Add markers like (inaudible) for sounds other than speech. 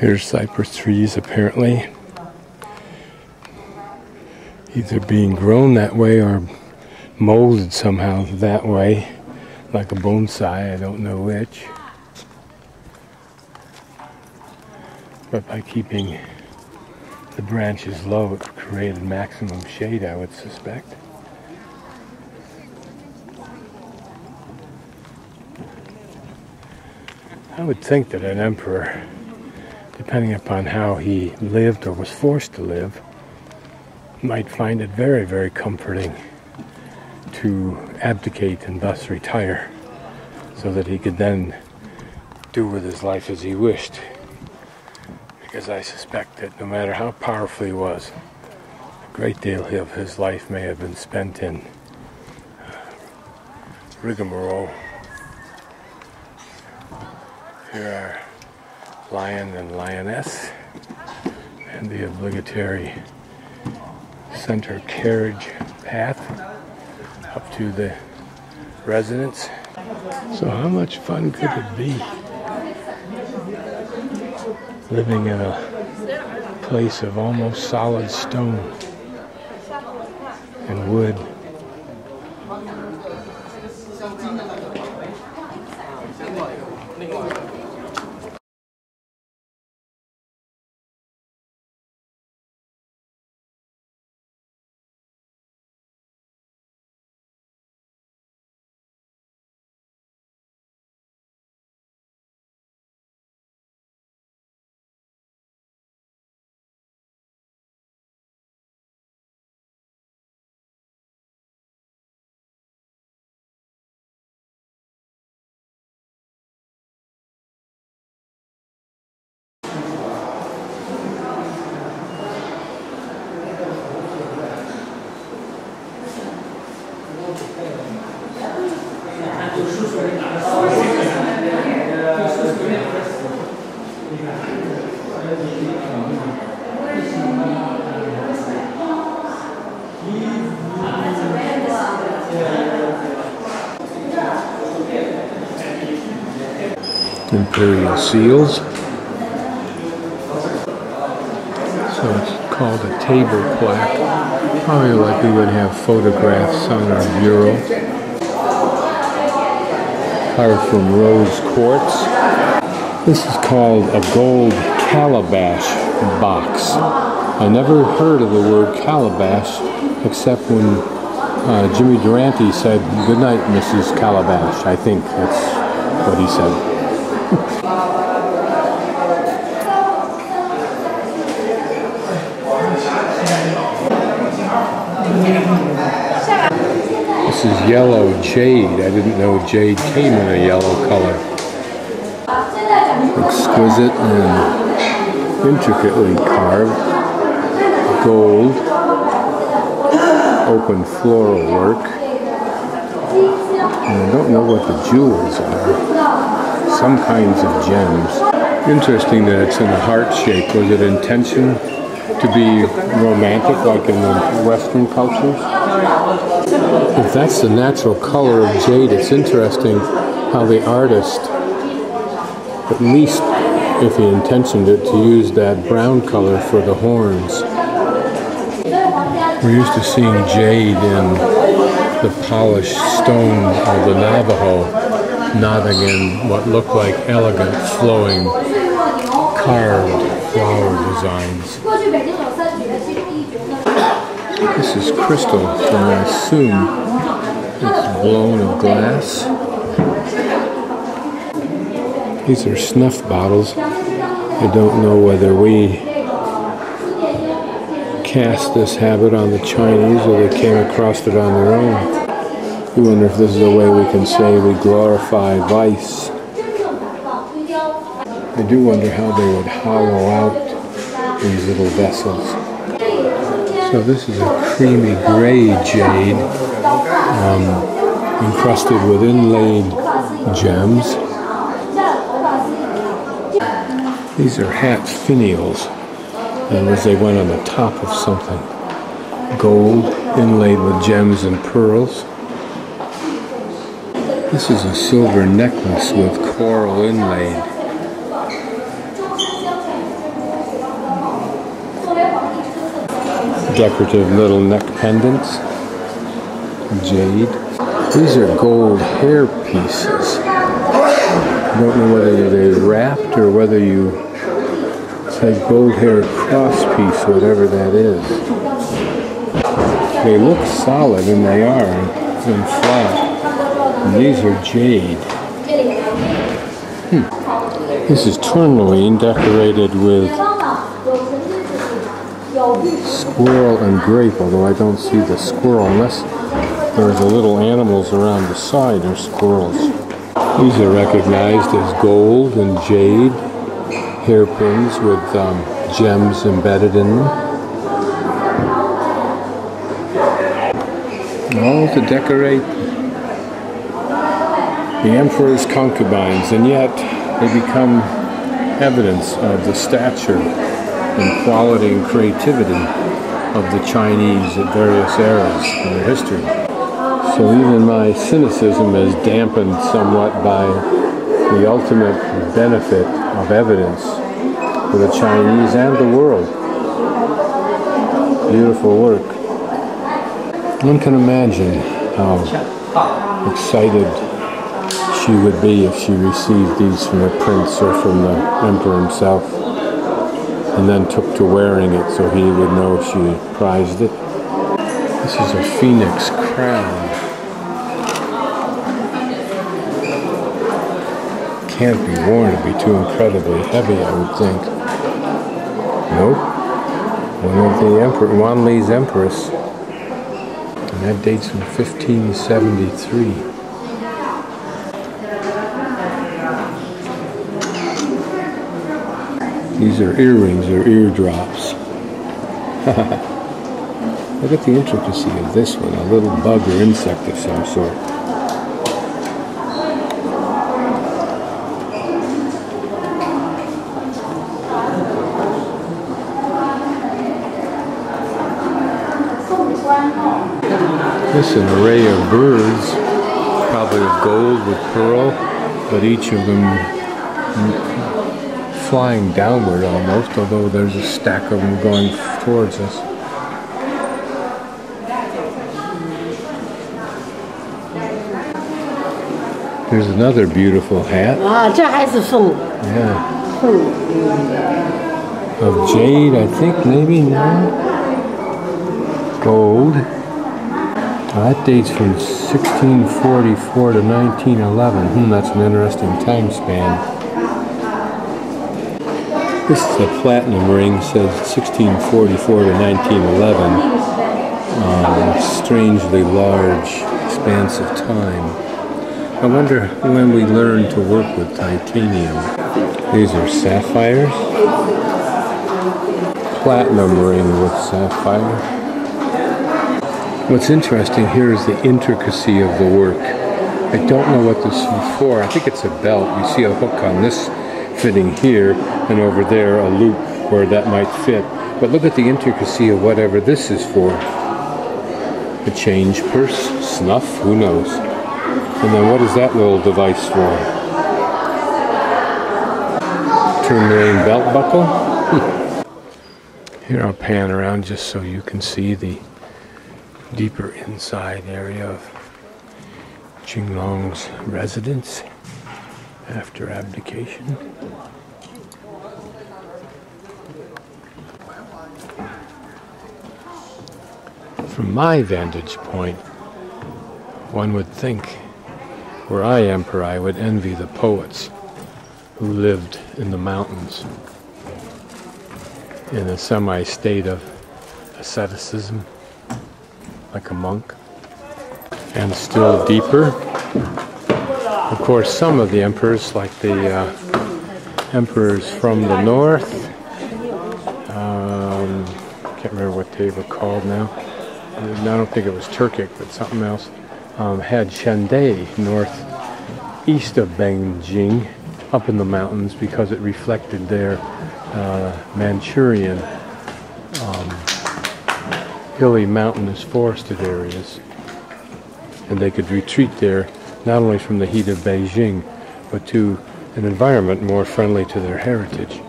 Here's cypress trees apparently either being grown that way or molded somehow that way like a bonsai, I don't know which. But by keeping the branches low, it created maximum shade, I would suspect. I would think that an emperor, depending upon how he lived or was forced to live, might find it very, very comforting to abdicate and thus retire so that he could then do with his life as he wished. Because I suspect that no matter how powerful he was, a great deal of his life may have been spent in uh, rigmarole. Here are lion and lioness and the obligatory center carriage path up to the residence. So how much fun could it be living in a place of almost solid stone and wood? Imperial seals. So it's called a table plaque. Probably like we would have photographs on our bureau. Carved from rose quartz. This is called a gold calabash box. I never heard of the word calabash except when uh, Jimmy Durante said, good night, Mrs. Calabash. I think that's what he said. This is yellow jade. I didn't know jade came in a yellow color. Exquisite and intricately carved. Gold. Open floral work. And I don't know what the jewels are. Some kinds of gems. Interesting that it's in a heart shape. Was it intention to be romantic like in the Western cultures? If that's the natural color of jade, it's interesting how the artist, at least if he intentioned it, to use that brown color for the horns. We're used to seeing jade in the polished stone of the Navajo, not in what look like elegant, flowing, carved flower designs. This is crystal, so I assume it's blown of glass. These are snuff bottles. I don't know whether we cast this habit on the Chinese or they came across it on their own. I wonder if this is a way we can say we glorify vice. I do wonder how they would hollow out these little vessels. So this is a creamy gray jade um, encrusted with inlaid gems. These are hat finials, and as they went on the top of something. Gold inlaid with gems and pearls. This is a silver necklace with coral inlaid. Decorative little neck pendants. Jade. These are gold hair pieces. I don't know whether they're wrapped or whether you have gold hair crosspiece, whatever that is. They look solid, and they are, and flat. And these are jade. Hmm. This is tourmaline decorated with squirrel and grape, although I don't see the squirrel unless there's a little animals around the side or squirrels. These are recognized as gold and jade hairpins with um, gems embedded in them. All to decorate the emperor's concubines, and yet they become evidence of the stature and quality and creativity of the Chinese at various eras in their history. So even my cynicism is dampened somewhat by the ultimate benefit of evidence for the Chinese and the world. Beautiful work. One can imagine how excited she would be if she received these from the prince or from the emperor himself and then took to wearing it so he would know she prized it. This is a phoenix crown. Can't be worn it'd be too incredibly heavy, I would think. Nope. One of the emperor, Wanli's empress. And that dates from 1573. These are earrings or eardrops. (laughs) Look at the intricacy of this one, a little bug or insect of some sort. This an array of birds, probably of gold with pearl, but each of them flying downward almost, although there's a stack of them going towards us. There's another beautiful hat. Yeah. Of jade, I think, maybe now. Gold. that dates from 1644 to 1911. Hmm, that's an interesting time span. This is a platinum ring, says 1644 to 1911. Um, strangely large expanse of time. I wonder when we learn to work with titanium. These are sapphires. Platinum ring with sapphire. What's interesting here is the intricacy of the work. I don't know what this is for. I think it's a belt. You see a hook on this fitting here and over there a loop where that might fit. But look at the intricacy of whatever this is for. A change purse, snuff, who knows. And then what is that little device for? Turn Tourmaline belt buckle? Here I'll pan around just so you can see the deeper inside area of Qianlong's residence after abdication. From my vantage point, one would think, were I emperor, I would envy the poets who lived in the mountains in a semi state of asceticism, like a monk, and still deeper of course, some of the emperors, like the uh, emperors from the north, um, can't remember what they were called now. I don't think it was Turkic, but something else, um, had Shandai northeast of Beijing, up in the mountains, because it reflected their uh, Manchurian um, hilly mountainous forested areas. And they could retreat there not only from the heat of Beijing, but to an environment more friendly to their heritage.